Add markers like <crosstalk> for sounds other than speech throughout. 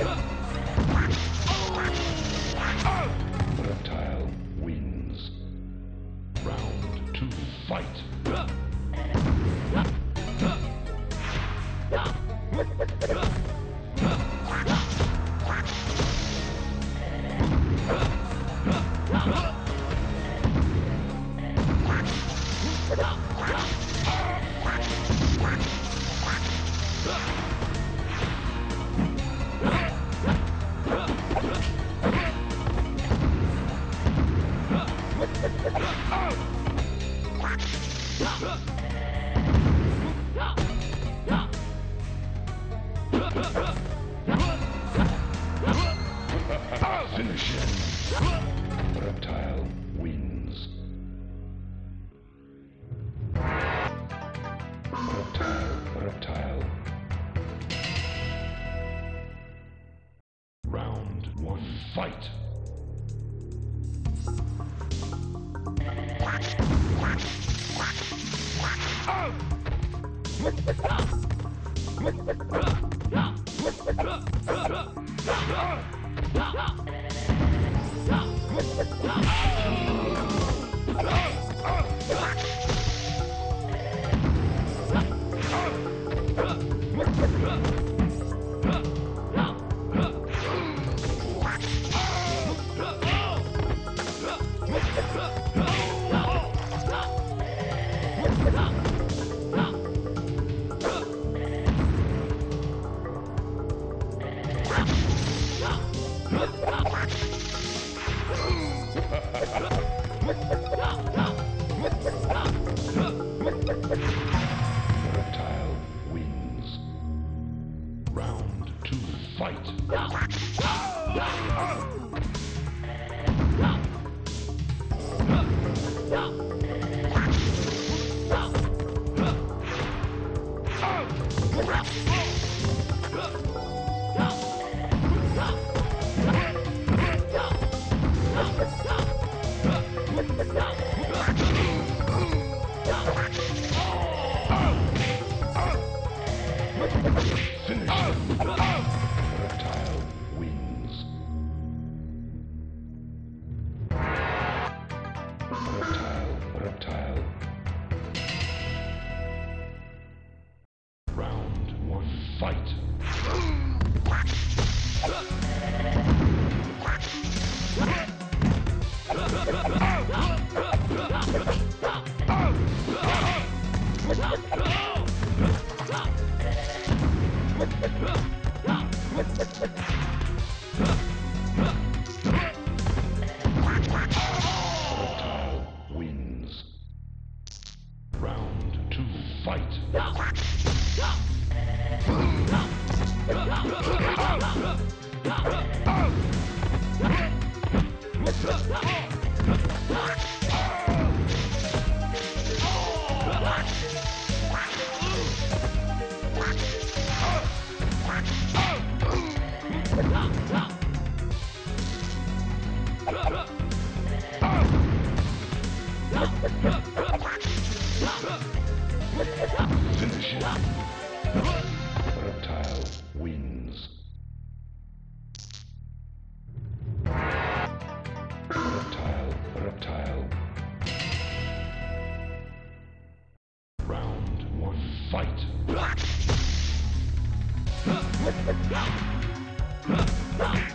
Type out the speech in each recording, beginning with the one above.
Okay. <laughs> fight. <laughs> fight. <laughs> Ha!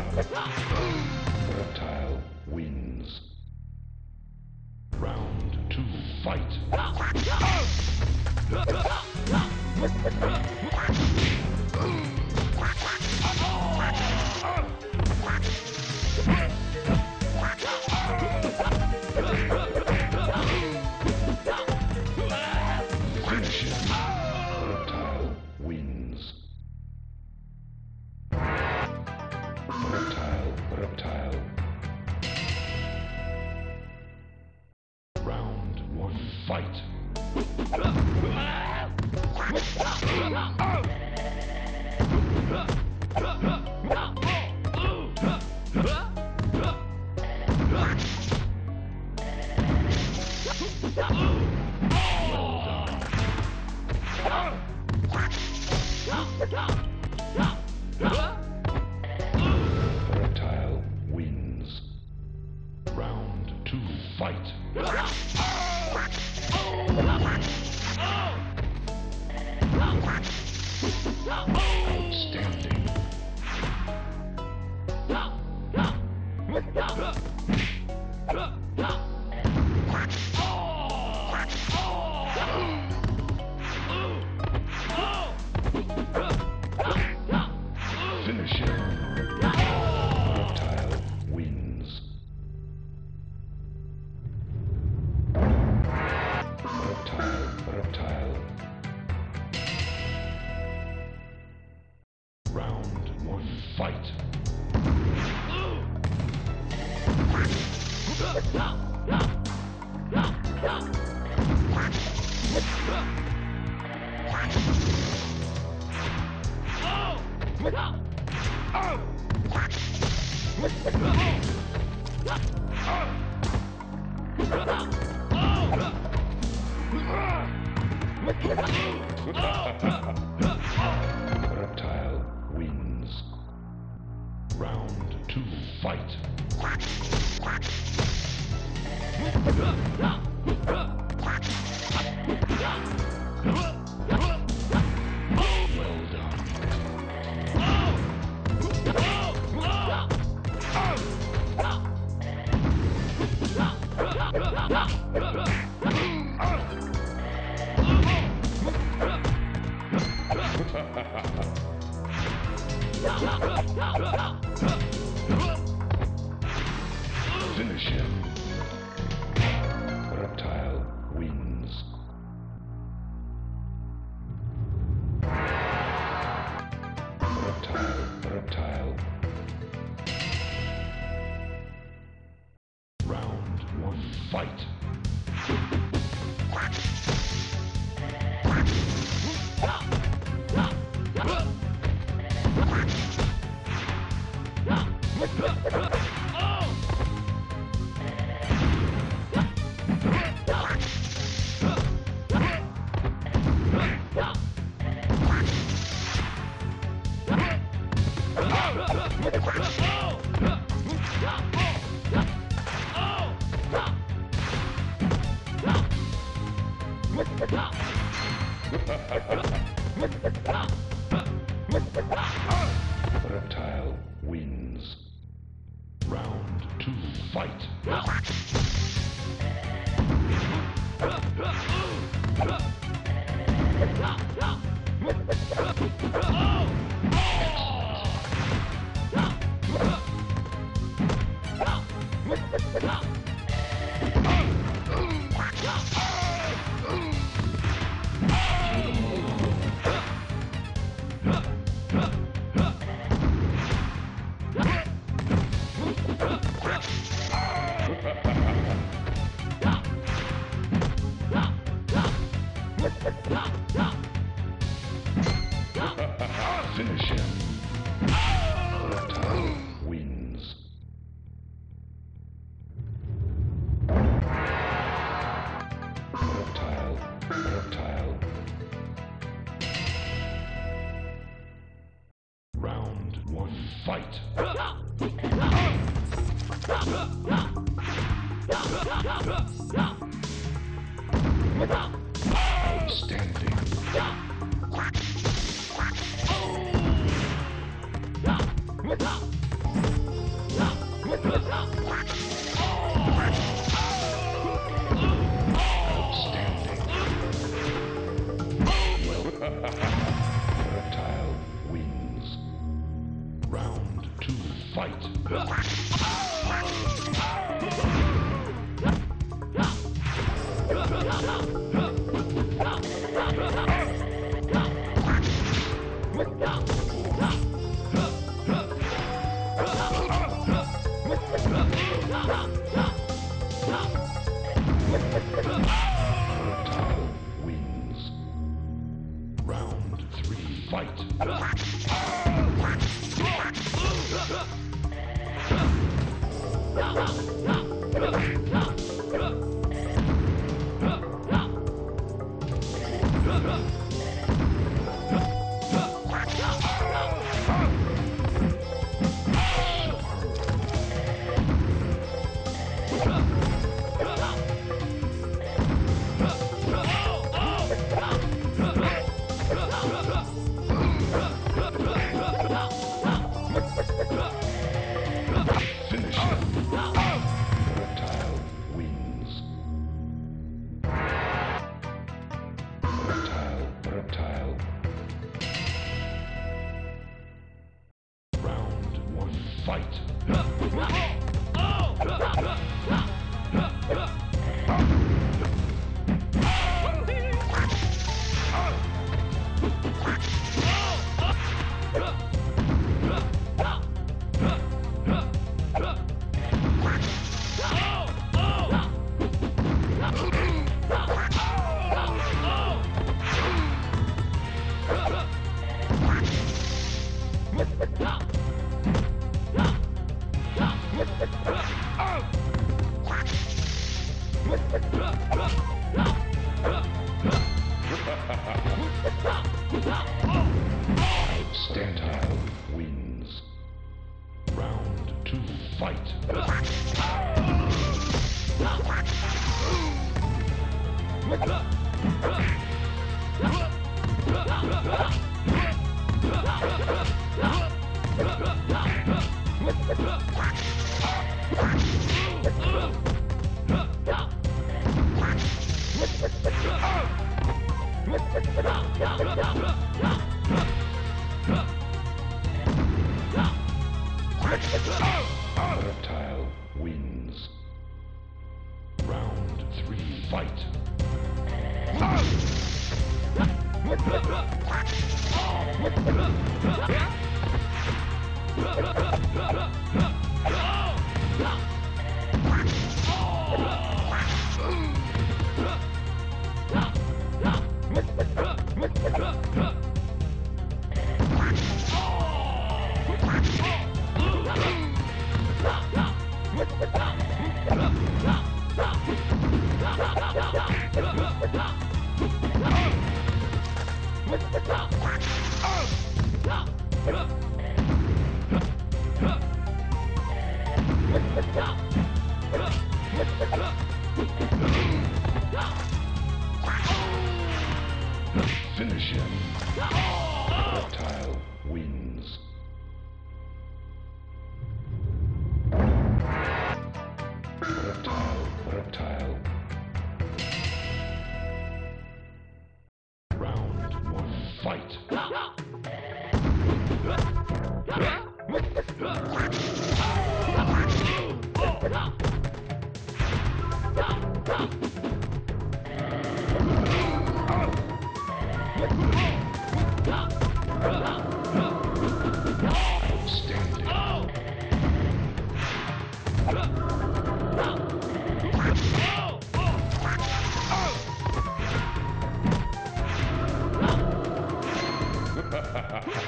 Thank <laughs> you. Reptile Reptile wins. Round two, fight. Fight. 驾驾驾驾 Finish him. Yeah. Finish fight. Outstanding. Reptile wins. <laughs> Round two, fight.